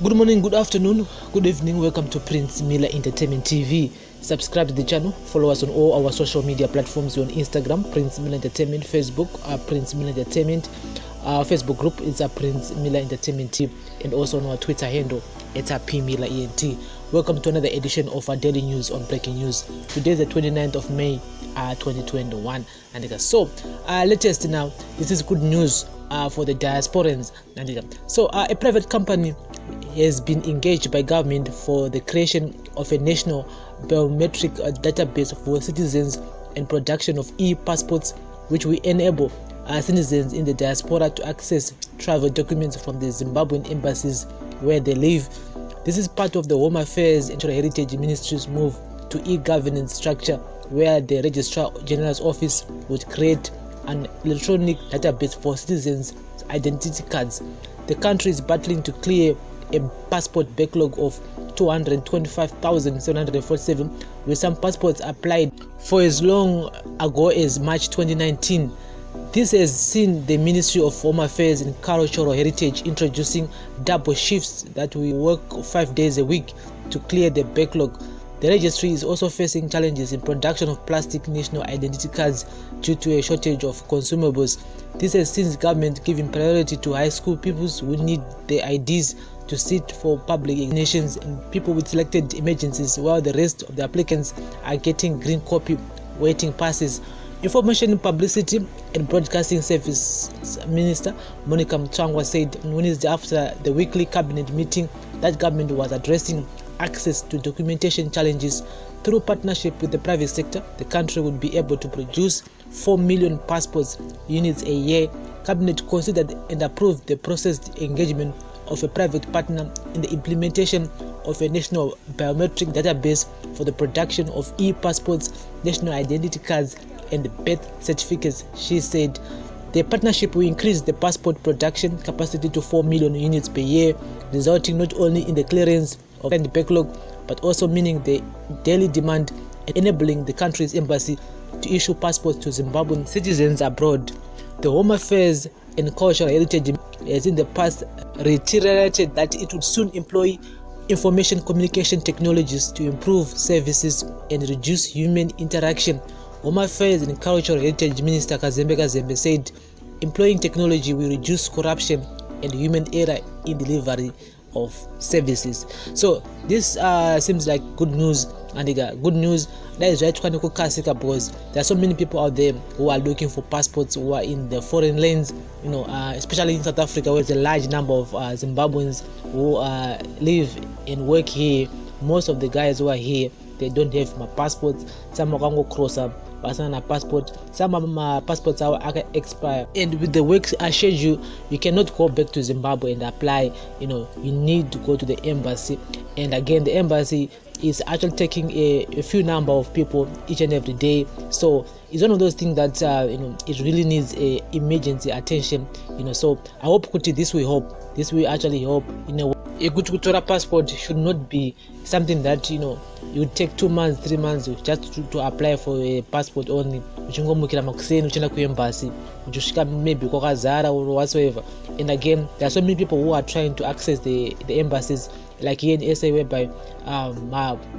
Good morning, good afternoon, good evening. Welcome to Prince Miller Entertainment TV. Subscribe to the channel. Follow us on all our social media platforms. We're on Instagram, Prince Miller Entertainment, Facebook, uh, Prince Miller Entertainment. Our Facebook group is a Prince Miller Entertainment Team, and also on our Twitter handle, it's a P Miller ENT. Welcome to another edition of our daily news on breaking news. Today is the 29th of May, uh, 2021. And uh, so, uh, latest now, this is good news uh, for the diasporans. So, uh, a private company has been engaged by government for the creation of a national biometric uh, database for citizens and production of e-passports, which will enable uh, citizens in the diaspora to access travel documents from the Zimbabwean embassies where they live. This is part of the Home Affairs and Heritage Ministry's move to e-governance structure, where the Registrar General's office would create an electronic database for citizens' identity cards. The country is battling to clear a passport backlog of 225,747, with some passports applied for as long ago as March 2019. This has seen the Ministry of Home Affairs and Cultural Heritage introducing double shifts that will work five days a week to clear the backlog. The registry is also facing challenges in production of plastic national identity cards due to a shortage of consumables. This has the government giving priority to high school pupils who need the IDs to sit for public examinations and people with selected emergencies, while the rest of the applicants are getting green copy waiting passes. Information Publicity and Broadcasting Service Minister Monica Mutsvangwa said on Wednesday after the weekly cabinet meeting that government was addressing access to documentation challenges through partnership with the private sector. The country would be able to produce 4 million passports units a year. Cabinet considered and approved the processed engagement of a private partner in the implementation of a national biometric database for the production of e-passports, national identity cards, and birth certificates. She said the partnership will increase the passport production capacity to 4 million units per year, resulting not only in the clearance of the backlog but also meaning the daily demand and enabling the country's embassy to issue passports to Zimbabwean citizens abroad. The Home Affairs and Cultural Heritage has in the past reiterated that it would soon employ information communication technologies to improve services and reduce human interaction. Home Affairs and Cultural Heritage Minister Kazembe Kazembe said employing technology will reduce corruption and human error in delivery of services so this uh, seems like good news and uh, good news that is right kukasika because there are so many people out there who are looking for passports who are in the foreign lands you know uh, especially in south africa where there's a large number of uh, zimbabweans who uh, live and work here. Most of the guys who are here they don't have my passports. Some cross up vasina na passport. Some mapassports avo aka-expire and with the work schedule you cannot go back to zimbabwe and apply. You know you need to go to the embassy. And again the embassy is actually taking a, a few number of people each and every day. So it's one of those things that uh, you know it really needs a emergency attention you know. So i hope kuti this will help. This will actually help in a way kuti kutora passport should not be something that you know you take two months three months just to, to apply for a passport only. Uchingomukira makuseni uchienda kuembassy uchisvika maybe kwakazara or whatsoever. And again there are so many people who are trying to access the, the embassies like here in sa whereby um,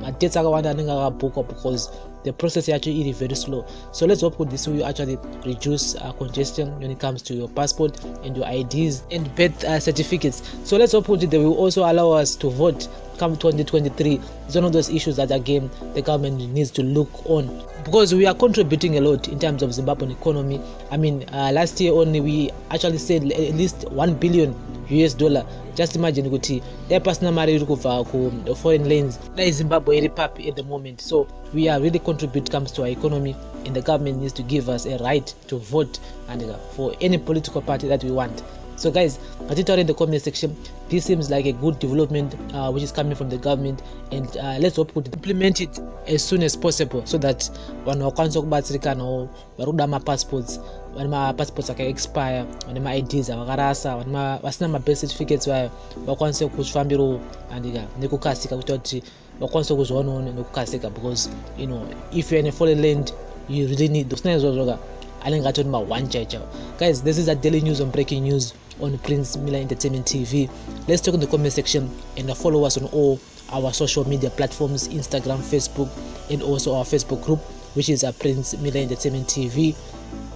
madebts akawanda anenge akabhookwa because the process yacho iri very slow. So let's hope this will actually reduce uh, congestion when it comes to your passport and your ids and birth uh, certificates. So let's hope they will also allow us to vote come 2023 it's one of those issues that again the government needs to look on. Because we are contributing a lot in terms of zimbabwean economy. I mean uh, last year only we actually said at least 1 billion us dollar. Just imagine kuti dai pasina mari iri kubva kuforeign lands. Dai zimbabwe iri papi at the moment. So we are really contribute comes to our economy and the government needs to give us a right to vote and uh, for any political party that we want so guys ngatitaure in the comment section this seems like a good development uh, which is coming from the government and uh, let's hope we implement it as soon as possible so that vanhu vakwanisa kubatsirikanawo vari kuda mapassports vane mapassports akaexpire vane maids avakarasa vasina mabirth certificates vayo vakwanise kuzvifambirawo andika nekukasika kuita kuti vakwanise kuzvionawo nekukasika because you know if you're in a foreign land you really need those. Naizvozvoka alingathi ma one jaja guys this is a daily news on breaking news on prince miller entertainment tv let's talk in the comment section and follow us on all our social media platforms instagram facebook and also our facebook group which is a prince miller entertainment tv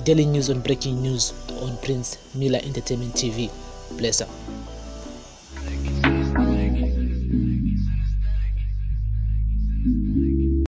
daily news on breaking news on prince miller entertainment tv bless up